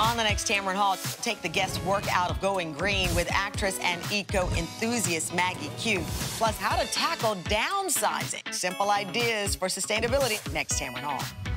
On the next Tamron Hall, take the guesswork out of going green with actress and eco-enthusiast Maggie Q. Plus, how to tackle downsizing. Simple ideas for sustainability next Tamron Hall.